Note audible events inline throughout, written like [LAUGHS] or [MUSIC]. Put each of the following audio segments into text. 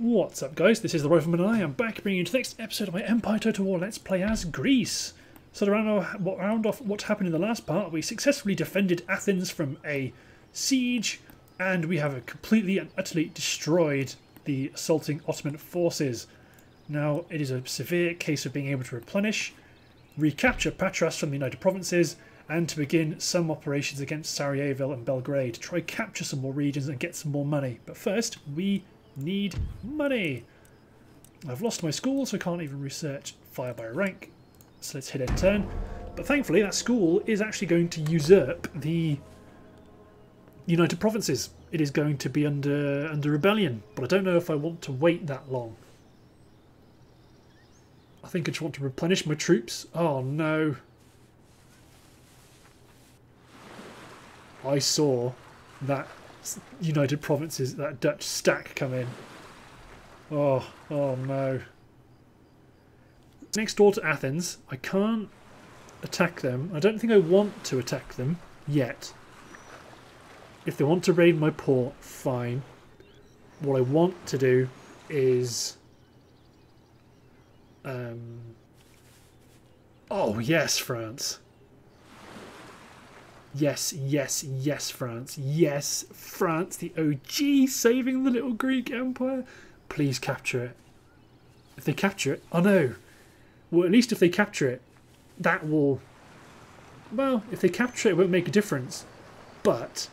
What's up guys, this is the Rifleman and I am back bringing you to the next episode of my Empire Total War Let's Play as Greece. So to round off, round off what happened in the last part, we successfully defended Athens from a siege and we have completely and utterly destroyed the assaulting Ottoman forces. Now it is a severe case of being able to replenish, recapture Patras from the United Provinces and to begin some operations against Sarajevo and Belgrade to try capture some more regions and get some more money. But first, we need money. I've lost my school, so I can't even research fire by rank. So let's hit end turn. But thankfully, that school is actually going to usurp the United Provinces. It is going to be under under rebellion, but I don't know if I want to wait that long. I think I just want to replenish my troops. Oh no. I saw that United Provinces, that Dutch stack come in. Oh, oh no. Next door to Athens, I can't attack them. I don't think I want to attack them yet. If they want to raid my port, fine. What I want to do is... Um, oh, yes, France. Yes, yes, yes, France. Yes, France, the OG saving the little Greek empire. Please capture it. If they capture it, oh no. Well, at least if they capture it, that will. Well, if they capture it, it won't make a difference. But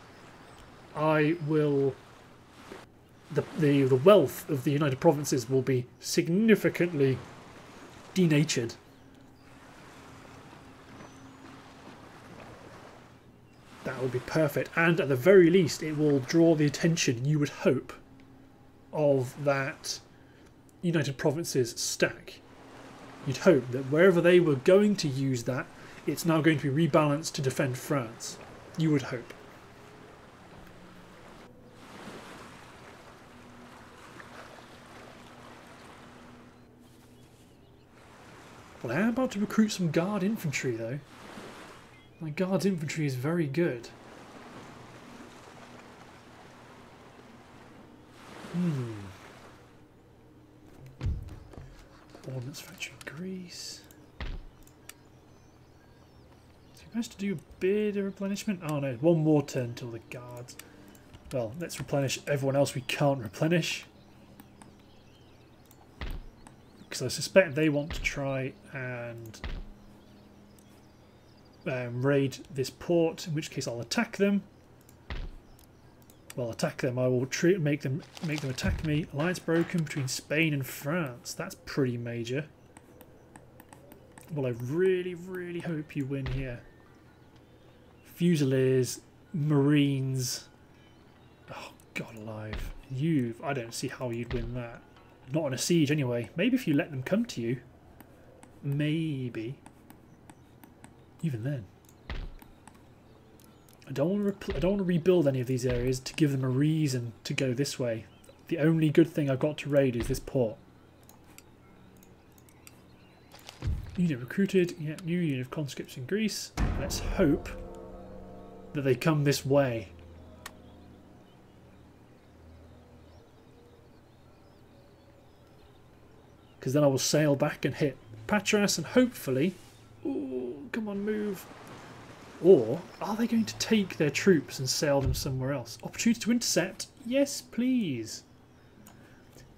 I will. The, the, the wealth of the United Provinces will be significantly denatured That would be perfect. And at the very least, it will draw the attention, you would hope, of that United Provinces stack. You'd hope that wherever they were going to use that, it's now going to be rebalanced to defend France. You would hope. Well, I am about to recruit some guard infantry, though. My guard's infantry is very good. Hmm. Ordnance factory Greece. So you managed to do a bit of replenishment? Oh no, one more turn till the guards. Well, let's replenish everyone else we can't replenish. Because I suspect they want to try and um, raid this port, in which case I'll attack them. Well, attack them. I will treat, make them make them attack me. Alliance broken between Spain and France. That's pretty major. Well, I really, really hope you win here. Fusiliers, Marines. Oh, God alive. You, I don't see how you'd win that. Not in a siege anyway. Maybe if you let them come to you. Maybe. Even then. I don't want to I don't want to rebuild any of these areas to give them a reason to go this way. The only good thing I've got to raid is this port. Unit recruited. Yeah, new unit of conscripts in Greece. Let's hope that they come this way. Because then I will sail back and hit Patras and hopefully Ooh, come on, move. Or are they going to take their troops and sail them somewhere else? Opportunity to intercept? Yes, please.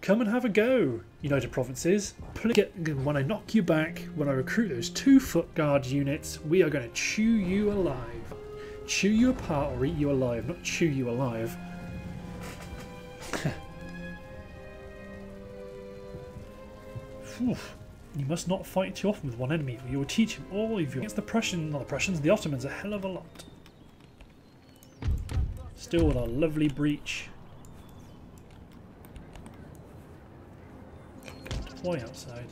Come and have a go, United Provinces. When I knock you back, when I recruit those two foot guard units, we are going to chew you alive. Chew you apart or eat you alive, not chew you alive. [LAUGHS] You must not fight too often with one enemy, or you will teach him all of you. Against the Prussians, not the Prussians, the Ottomans, a hell of a lot. Still with our lovely breach. Why outside?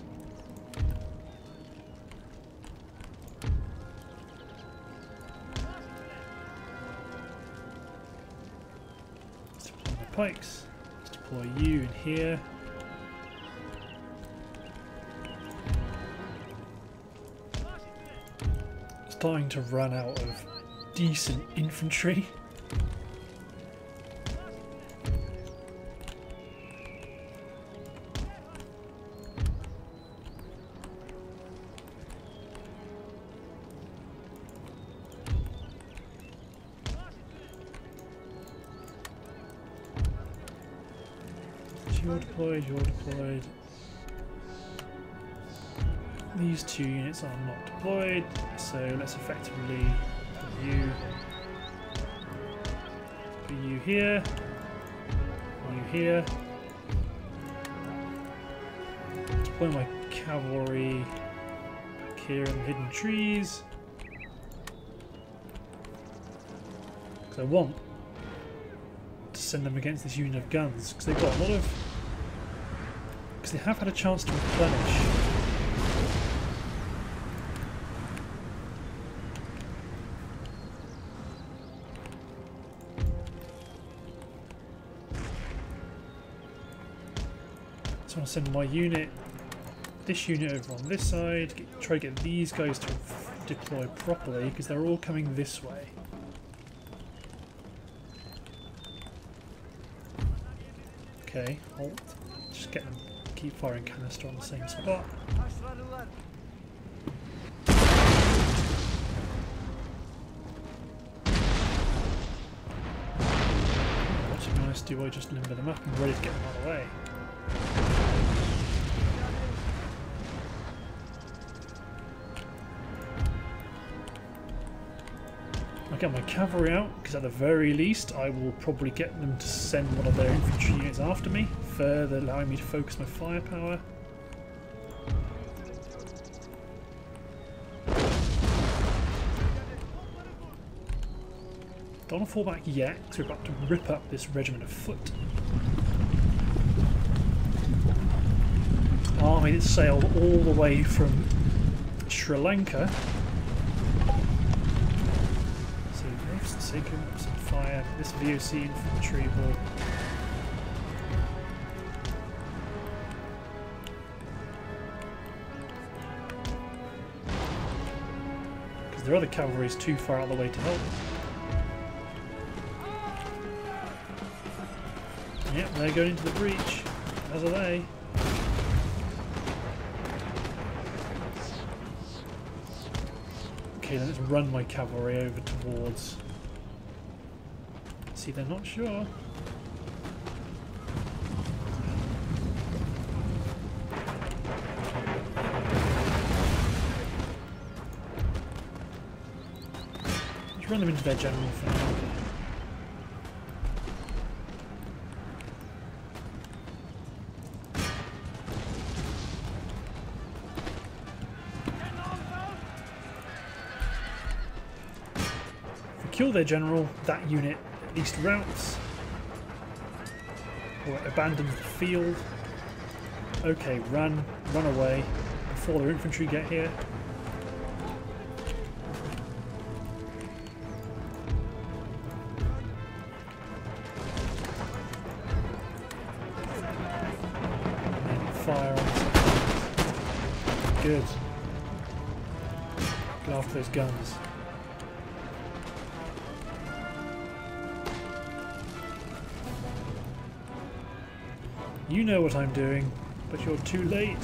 Deploy my pikes. Let's deploy you in here. starting to run out of decent infantry. You're deployed, you're deployed. These two units are not deployed so let's effectively put you, put you here, you here. Deploy my cavalry back here in the hidden trees. Because I want to send them against this unit of guns, because they've got a lot of... Because they have had a chance to replenish. Send my unit, this unit over on this side, get, try to get these guys to deploy properly, because they're all coming this way. Okay, halt. Just get them, keep firing canister on the same spot. What be do I just limber them up and ready to get them out of the way? I'll get my cavalry out, because at the very least I will probably get them to send one of their infantry units after me, further allowing me to focus my firepower. Don't want to fall back yet, because we're about to rip up this regiment of foot. Army that sailed all the way from Sri Lanka taken some fire. This VOC infantry will because their other cavalry is too far out of the way to help. Yep, they're going into the breach, as are they. Okay, let's run my cavalry over towards they're not sure. Let's run them into their general for now. kill their general, that unit least routes. Or abandon the field. Okay, run, run away before their infantry get here. fire Good. Go after those guns. What I'm doing, but you're too late.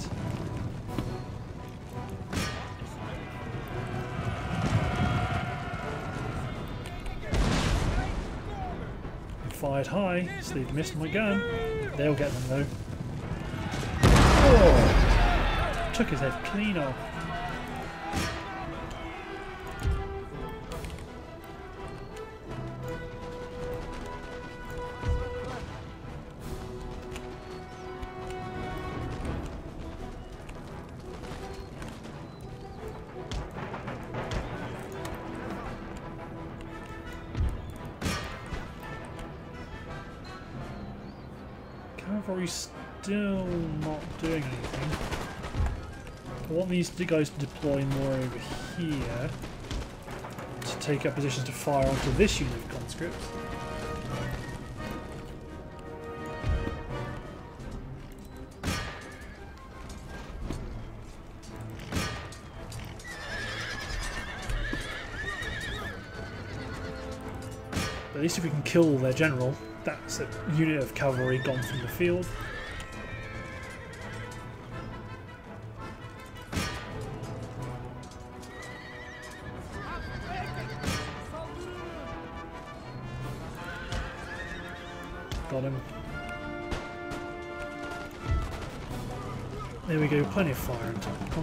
I fired high, so they'd missed my gun. They'll get them though. Oh! Took his head clean off. These guys deploy more over here to take up positions to fire onto this unit of conscripts. at least if we can kill their general, that's a unit of cavalry gone from the field.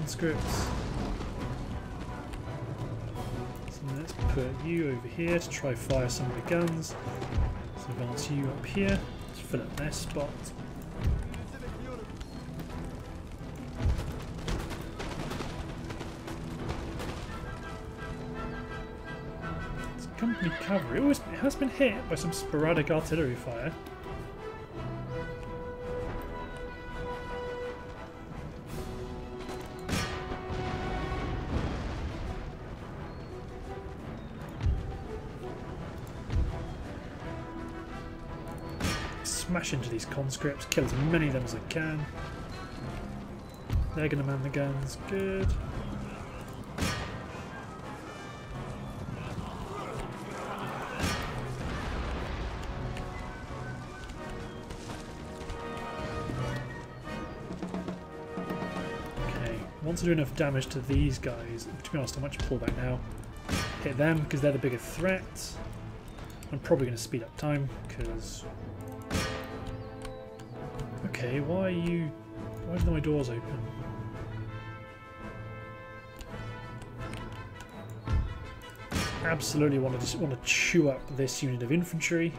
Into conscripts. So let's put you over here to try fire some of the guns. Let's advance you up here to fill up their spot. It's company cavalry. Oh, it has been hit by some sporadic artillery fire. Into these conscripts, kill as many of them as I can. They're going to man the guns. Good. Okay, once I do enough damage to these guys, to be honest, I might just pull back now. Hit them because they're the bigger threat. I'm probably going to speed up time because Okay, why are you... Why are my doors open? Absolutely want to want to chew up this unit of infantry.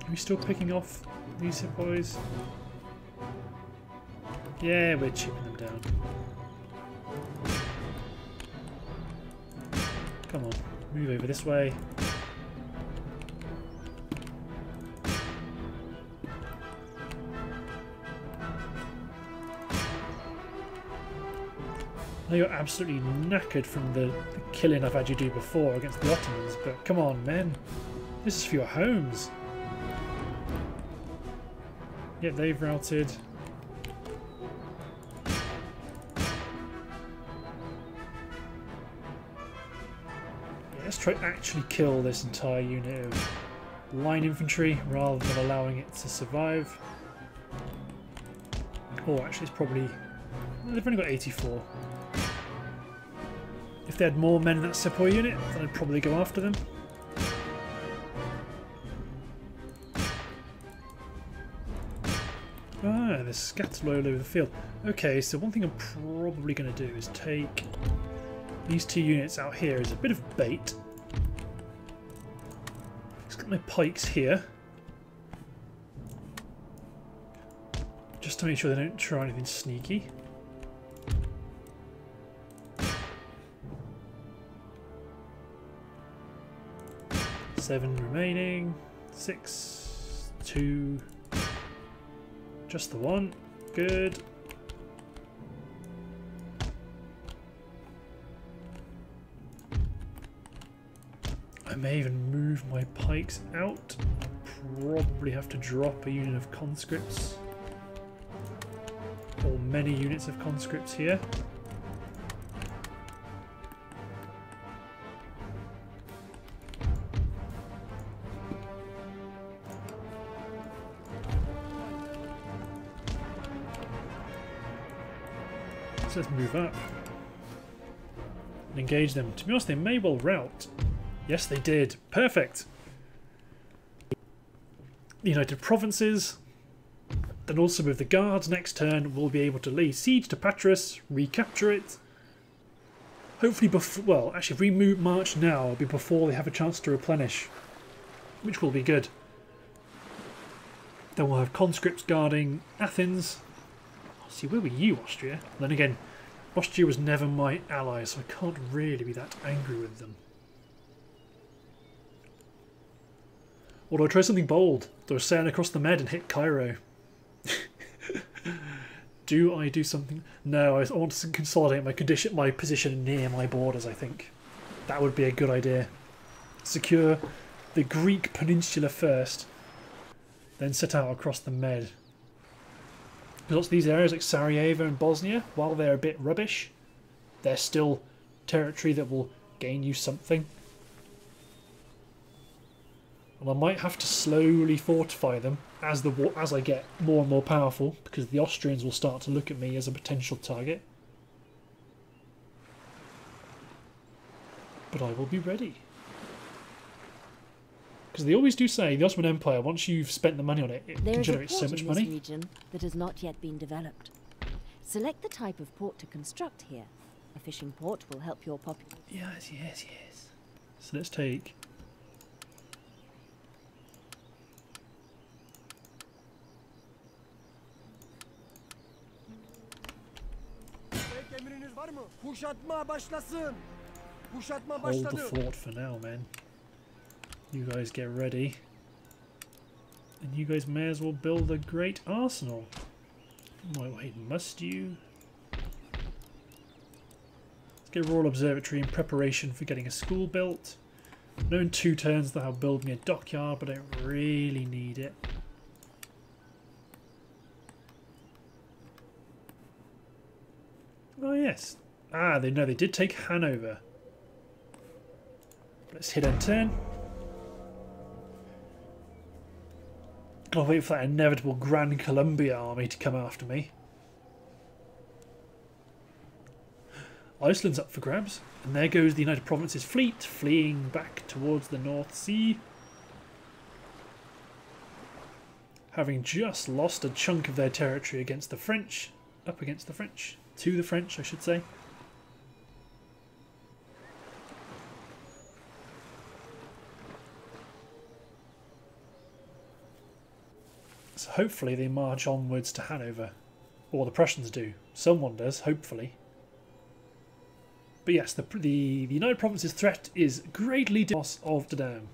Are we still picking off these boys? Yeah, we're chipping them down. Come on, move over this way. I know you're absolutely knackered from the, the killing I've had you do before against the Ottomans, but come on, men. This is for your homes. Yep, they've routed. Try actually kill this entire unit of line infantry rather than allowing it to survive. Oh, actually, it's probably... They've only got 84. If they had more men in that sepoy unit, then I'd probably go after them. Ah, they're scattered all over the field. Okay, so one thing I'm probably going to do is take these two units out here as a bit of bait. My pikes here. Just to make sure they don't try anything sneaky. Seven remaining. Six. Two. Just the one. Good. May even move my pikes out. Probably have to drop a unit of conscripts. Or many units of conscripts here. Let's move up and engage them. To be honest, they may well rout. Yes, they did. Perfect. The United Provinces. Then also with the guards next turn, we'll be able to lay siege to Patras, recapture it. Hopefully before, well, actually if we move march now, it'll be before they have a chance to replenish. Which will be good. Then we'll have conscripts guarding Athens. I'll See, where were you, Austria? Then again, Austria was never my ally, so I can't really be that angry with them. Or do I try something bold? Do I sail across the Med and hit Cairo? [LAUGHS] do I do something? No, I want to consolidate my condition, my position near my borders. I think that would be a good idea. Secure the Greek peninsula first, then set out across the Med. Lots of these areas like Sarajevo and Bosnia, while they're a bit rubbish, they're still territory that will gain you something. And I might have to slowly fortify them as the as I get more and more powerful, because the Austrians will start to look at me as a potential target. but I will be ready. Because they always do say, the Ottoman Empire, once you've spent the money on it, it There can generate so much money. region that has not yet been developed. Select the type of port to construct here. A fishing port will help your pop. Yes, yes, yes. So let's take. Kuşatma başlasın. Kuşatma Hold the fort for now, man. You guys get ready. And you guys may as well build a great arsenal. Wait, wait, must you? Let's get a Royal Observatory in preparation for getting a school built. Know in two turns they'll have building a dockyard, but I don't really need it. Oh yes. Ah, they know they did take Hanover. Let's hit and turn. I'll wait for that inevitable Grand Colombia army to come after me. Iceland's up for grabs, and there goes the United Provinces fleet fleeing back towards the North Sea. Having just lost a chunk of their territory against the French, up against the French, to the French, I should say. Hopefully they march onwards to Hanover. Or the Prussians do. Someone does, hopefully. But yes, the, the, the United Provinces threat is greatly loss of the Dam.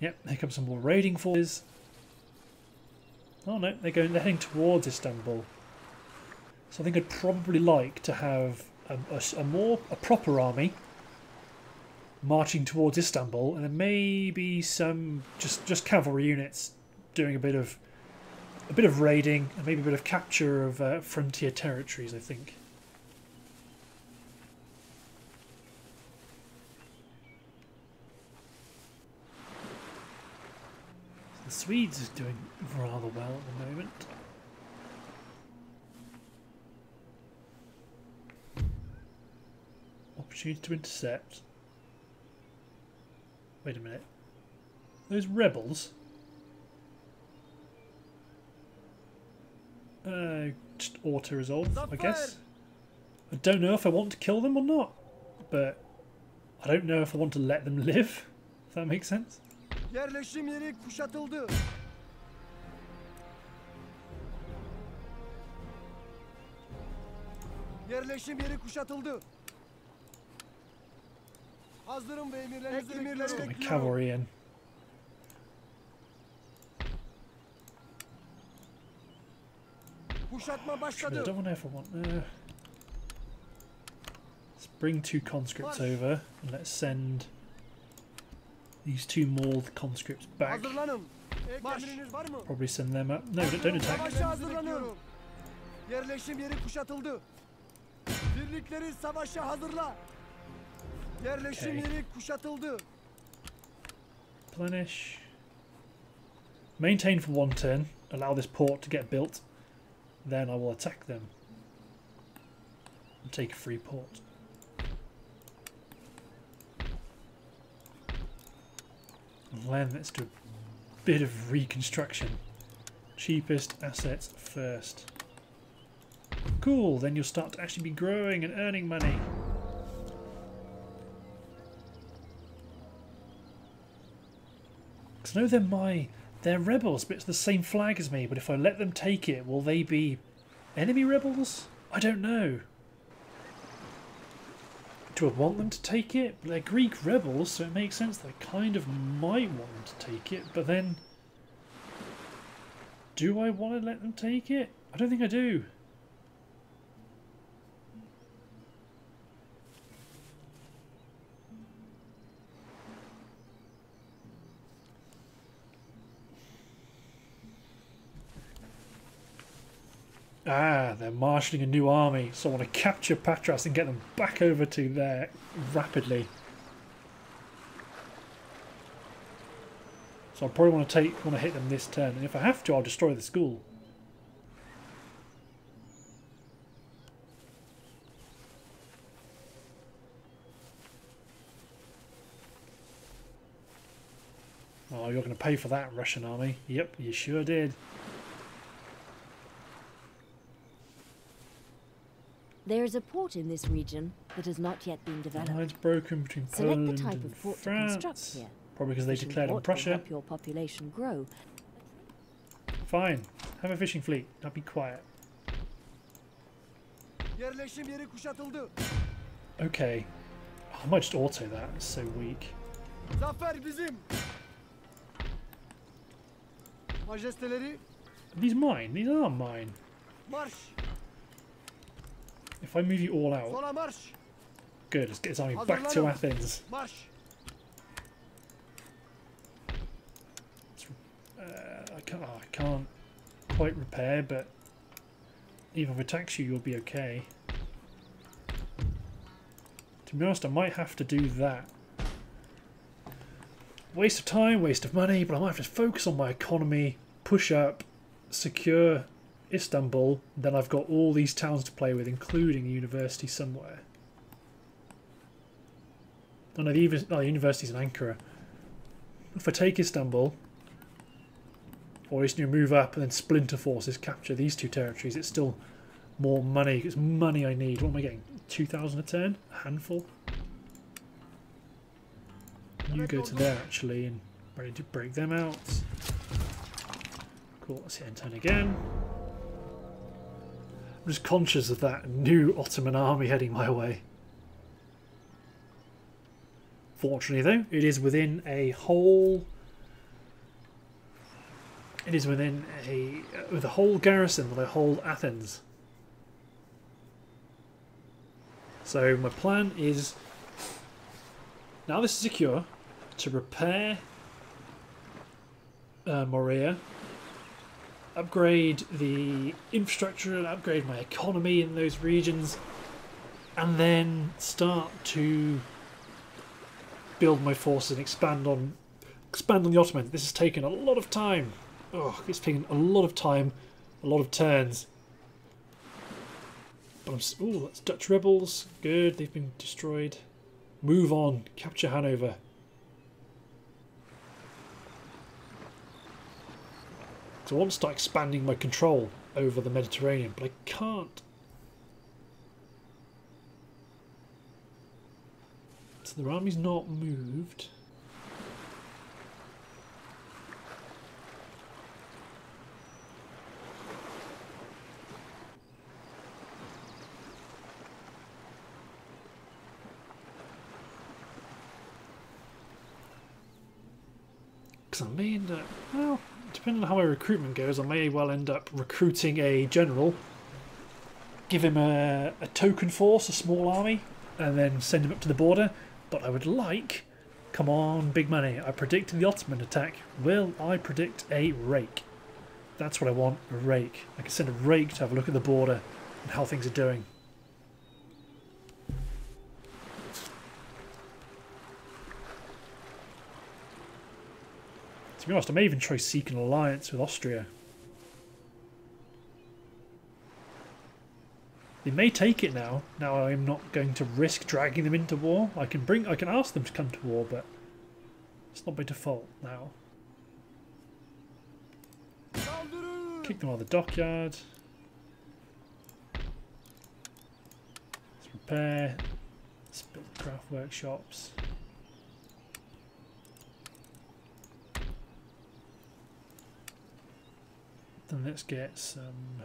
Yep, here comes some more raiding forces. Oh no, they're going they're heading towards Istanbul. So I think I'd probably like to have a, a, a more a proper army marching towards Istanbul, and then maybe some just just cavalry units doing a bit of a bit of raiding and maybe a bit of capture of uh, frontier territories. I think. The Swedes is doing rather well at the moment. Opportunity to intercept. Wait a minute. Those rebels? Uh, just auto resolve, I guess. I don't know if I want to kill them or not, but I don't know if I want to let them [LAUGHS] live. If that makes sense. Yerleşim yeri kuşatıldı. Yerleşim yeri kuşatıldı. Hazırım ve emirlerinizi emirleri Got my cavalry in. Kuşatma Actually, I don't know if I want. Uh, let's bring two conscripts over and let's send these two more conscripts back. Hazırlanın. Ek var mı? Probably send them up. No, don't, don't attack. Savaşa hazırlanın. Yerleşim yeri kuşatıldı. Birlikleri savaşa hazırla. Yerleşim Okay. yeri kuşatıldı. Plenish. Maintain for one turn. Allow this port to get built. Then I will attack them. And take a free port. Then let's do a bit of reconstruction. Cheapest assets first. Cool, then you'll start to actually be growing and earning money. Because I know they're my... They're rebels, but it's the same flag as me. But if I let them take it, will they be enemy rebels? I don't know. Do I want them to take it? They're Greek rebels, so it makes sense they kind of might want them to take it. But then... Do I want to let them take it? I don't think I do. Ah, they're marshalling a new army, so I want to capture Patras and get them back over to there rapidly. So I probably want to take, want to hit them this turn, and if I have to, I'll destroy the school. Oh, you're going to pay for that, Russian army. Yep, you sure did. There is a port in this region that has not yet been developed. Lines broken between Select the type and of port to construct here. Probably because they Fishing declared on port will Prussia. help your population grow. Fine. Have a fishing fleet. Now be quiet. Yerleşim yeri kuşatıldı. Okay. Oh, I might just auto that. It's so weak. Zafer Are these mine? These are mine. marş. If I move you all out, good. Let's get his army back to Athens. Uh, I can't. oh, I can't quite repair, but even if it attacks you, you'll be okay. To be honest, I might have to do that. Waste of time, waste of money, but I might have to focus on my economy, push up, secure Istanbul. Then I've got all these towns to play with, including a university somewhere. Oh no, the, oh, the university's in Ankara. If I take Istanbul, or you move up and then splinter forces capture these two territories, it's still more money. It's money I need. What am I getting? 2,000 a turn? A handful? You go to there actually and ready to break them out. Cool, let's hit end turn again. I'm just conscious of that new Ottoman army heading my way. Fortunately though, it is within a whole it is within a with a whole garrison that I hold Athens. So my plan is now this is secure to repair uh, upgrade the infrastructure, and upgrade my economy in those regions, and then start to build my forces and expand on expand on the Ottoman. This has taken a lot of time. Oh, it's taken a lot of time, a lot of turns. But I'm. s- Ooh, that's Dutch rebels. Good, they've been destroyed. Move on. Capture Hanover. So I want to start expanding my control over the Mediterranean, but I can't. So their army's not moved. Because I may end up, well, depending on how my recruitment goes, I may well end up recruiting a general, give him a, a token force, a small army, and then send him up to the border. But I would like, come on, big money. I predict the Ottoman attack. Will I predict a rake? That's what I want, a rake. I can send a rake to have a look at the border and how things are doing. To be honest, I may even try seek an alliance with Austria. They may take it now. Now I'm not going to risk dragging them into war. I can bring, I can ask them to come to war, but it's not by default now. Kick them out of the dockyard. Let's repair. Let's build craft workshops. Then let's get some.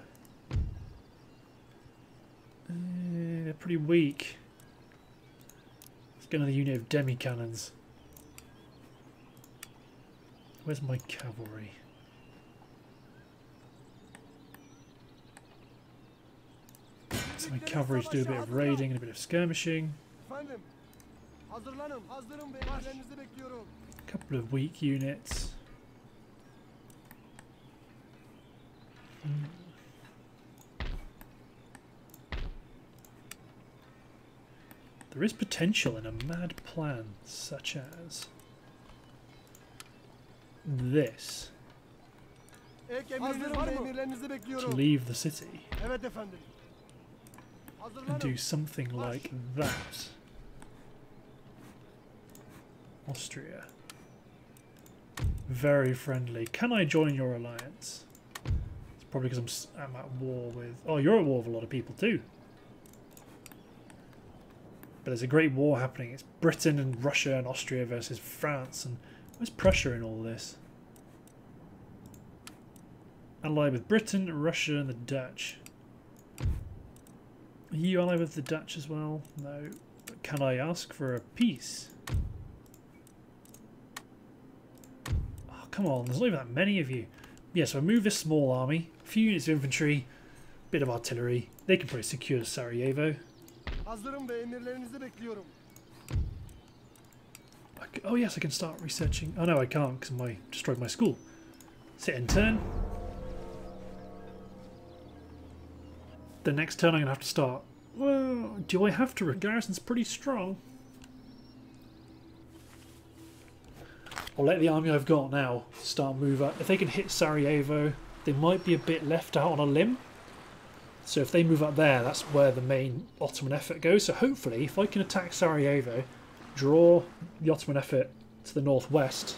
Uh, they're pretty weak. Let's get another unit of demi cannons. Where's my cavalry? So my cavalry to do a bit of raiding and a bit of skirmishing. Efendim. Hazırlanın. Hazırım ve emirlerinizi bekliyorum. A couple of weak units. Hmm. There is potential in a mad plan such as this to leave the city and do something like that. Austria. Very friendly. Can I join your alliance? Probably because I'm, I'm at war with... Oh, you're at war with a lot of people too. But there's a great war happening. It's Britain and Russia and Austria versus France. And where's Prussia in all this? Allied with Britain, Russia and the Dutch. Are you allied with the Dutch as well? No. But can I ask for a peace? Oh, come on, there's not even that many of you. Yeah, so move this small army, a few units of infantry, a bit of artillery. They can probably secure Sarajevo. Hazırım ve emirlerinizi bekliyorum. I c- oh yes, I can start researching. Oh no, I can't because I destroyed my school. Sit and turn. The next turn I'm going to have to start. Well, do I have to? Garrison's pretty strong. I'll let the army I've got now start move up. If they can hit Sarajevo, they might be a bit left out on a limb. So if they move up there, that's where the main Ottoman effort goes. So hopefully, if I can attack Sarajevo, draw the Ottoman effort to the northwest,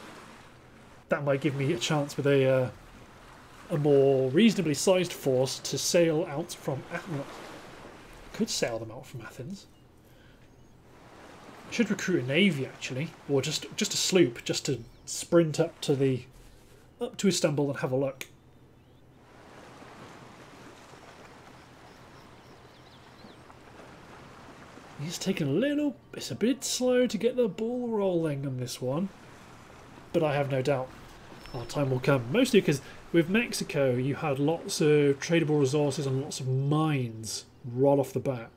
that might give me a chance with a uh, a more reasonably sized force to sail out from Athens. Could sail them out from Athens. Should recruit a navy actually, or just just a sloop, just to sprint up to the up to Istanbul and have a look. He's taking a little. It's a bit slow to get the ball rolling on this one, but I have no doubt our time will come. Mostly because with Mexico, you had lots of tradable resources and lots of mines right off the bat.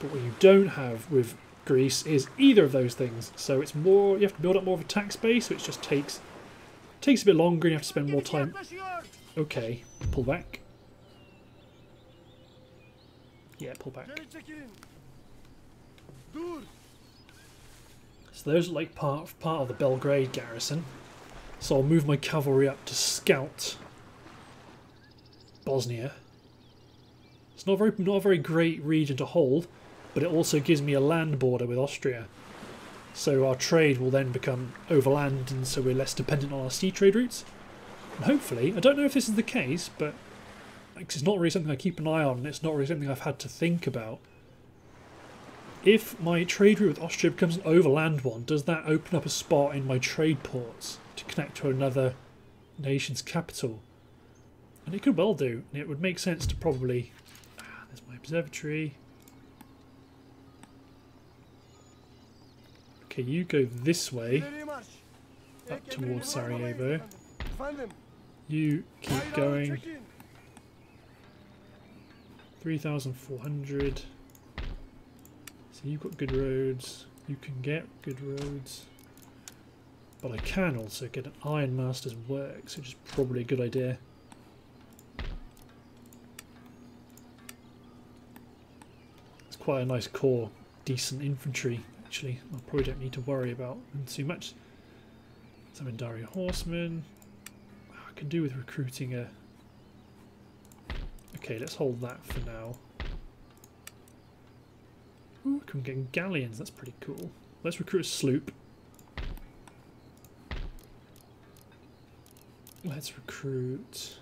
But what you don't have with Greece is either of those things. So it's more you have to build up more of a tax base, which just takes takes a bit longer. and You have to spend more time. Okay, pull back. Yeah, pull back. So those are like part of, part of the Belgrade garrison. So I'll move my cavalry up to scout Bosnia. It's not very not a very great region to hold, but it also gives me a land border with Austria. So our trade will then become overland, and so we're less dependent on our sea trade routes. And hopefully, I don't know if this is the case, but it's not really something I keep an eye on. and It's not really something I've had to think about if my trade route with Austria becomes an overland one, does that open up a spot in my trade ports to connect to another nation's capital? And it could well do, and it would make sense to probably. Ah, there's my observatory. Okay, you go this way. Up towards emriniz var mı Sarajevo. You keep going. 3,400. So you've got good roads. You can get good roads. But I can also get an Iron Master's Works, which is probably a good idea. It's quite a nice core, decent infantry, actually. I probably don't need to worry about them too much. Zamindari Horsemen. I can do with recruiting a Okay, let's hold that for now. Ooh, I can get galleons, that's pretty cool. Let's recruit a sloop. Let's recruit...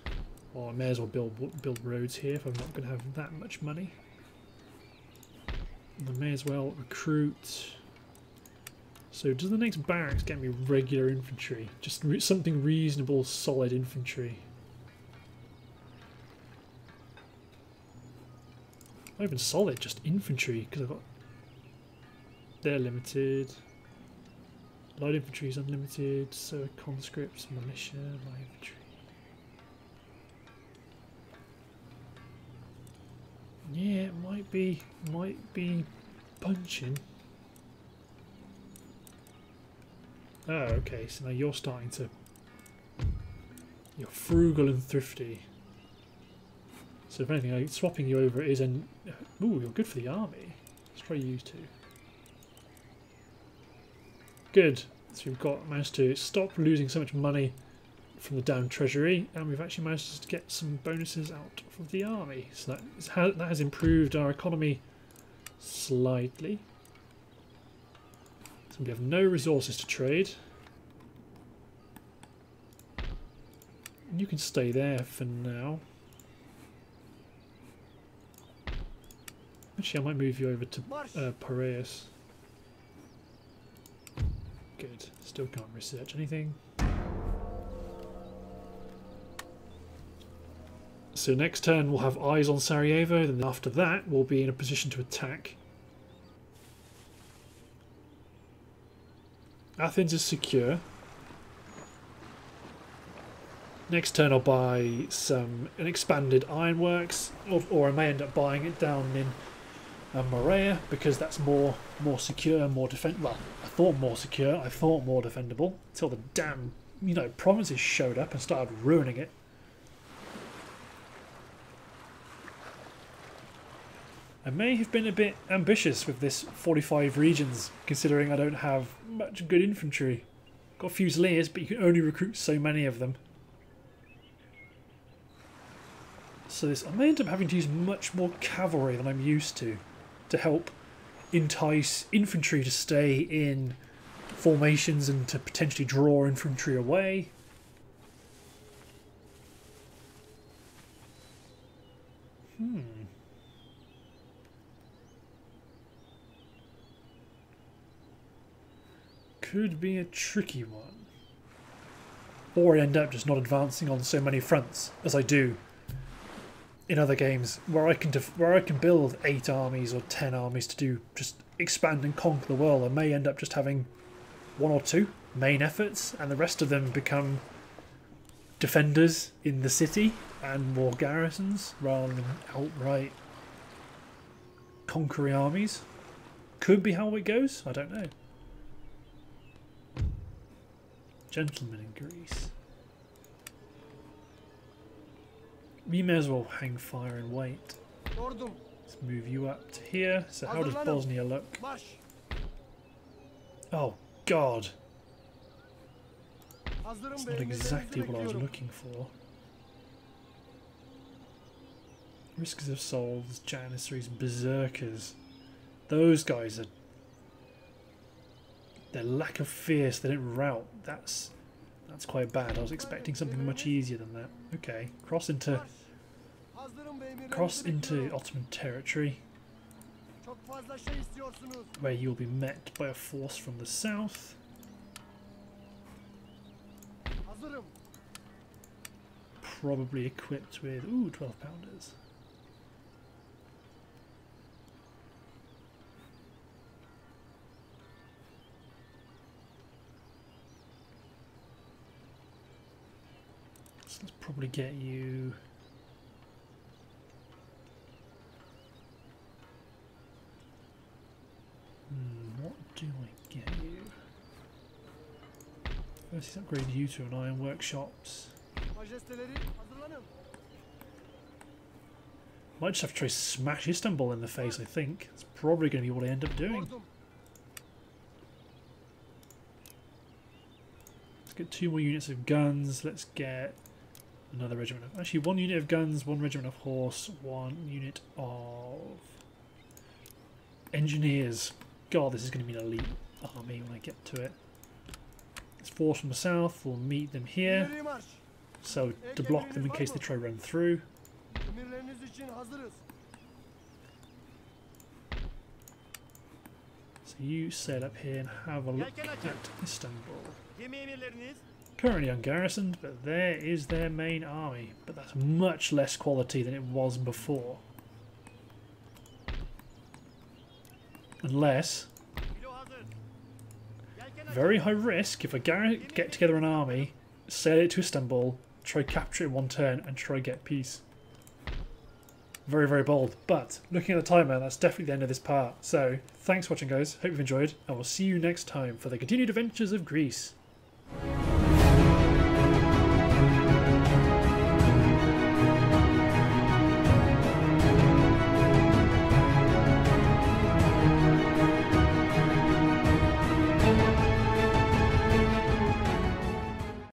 Oh, I may as well build build roads here if I'm not going to have that much money. And I may as well recruit... So does the next barracks get me regular infantry? Just re something reasonable, solid infantry. Not even solid, just infantry, because I've got... They're limited. Light infantry is unlimited, so conscripts, militia, light infantry. Yeah, it might be, might be punching. Oh, okay, so now you're starting to... You're frugal and thrifty. So if anything, like, swapping you over is an... Ooh, you're good for the army. Let's try you two. Good. So we've got managed to stop losing so much money from the down treasury, and we've actually managed to get some bonuses out of the army. So that, is ha that has improved our economy slightly. So we have no resources to trade. You can stay there for now. Actually, I might move you over to uh, Piraeus. Good. Still can't research anything. So next turn we'll have eyes on Sarajevo, then after that we'll be in a position to attack. Athens is secure. Next turn I'll buy some an expanded ironworks, or, or I may end up buying it down in uh, Morea because that's more more secure, more defend. Well, I thought more secure, I thought more defendable until the damn you know provinces showed up and started ruining it. I may have been a bit ambitious with this 45 regions, considering I don't have much good infantry. Got fusiliers, but you can only recruit so many of them. So this, I may end up having to use much more cavalry than I'm used to, to help entice infantry to stay in formations and to potentially draw infantry away. Hmm. Could be a tricky one. Or I end up just not advancing on so many fronts as I do in other games where I can where I can build eight armies or ten armies to do just expand and conquer the world. I may end up just having one or two main efforts, and the rest of them become defenders in the city and more garrisons rather than outright conquering armies. Could be how it goes. I don't know. Gentlemen in Greece. We may as well hang fire and wait. Let's move you up to here. So how does Bosnia look? Oh God, it's not exactly what I was looking for. Risks of Souls, Janissaries, Berserkers. Those guys are. Their lack of fierce, they don't rout. That's that's quite bad. I was expecting something much easier than that. Okay, cross into cross into. Ottoman territory, where you'll be met by a force from the south. Probably equipped with ooh 12 pounders. So let's probably get you. Hmm, what do I get you? Let's upgrade you to an iron workshops. Might just have to try smash Istanbul in the face, I think. It's probably going to be what I end up doing. Let's get two more units of guns. Let's get another regiment of... Actually, one unit of guns, one regiment of horse, one unit of engineers. God, this is going to be an elite army when I get to it. This force from the south We'll meet them here, so to block them in case they try to run through. So you sail up here and have a look at Istanbul. Currently ungarrisoned, but there is their main army. But that's much less quality than it was before. Unless, very high risk, if I get together an army, sail it to Istanbul, try capture it one turn, and try get peace. Very, very bold. But looking at the timer, that's definitely the end of this part. So, thanks for watching, guys. Hope you've enjoyed, and we'll see you next time for the continued adventures of Greece.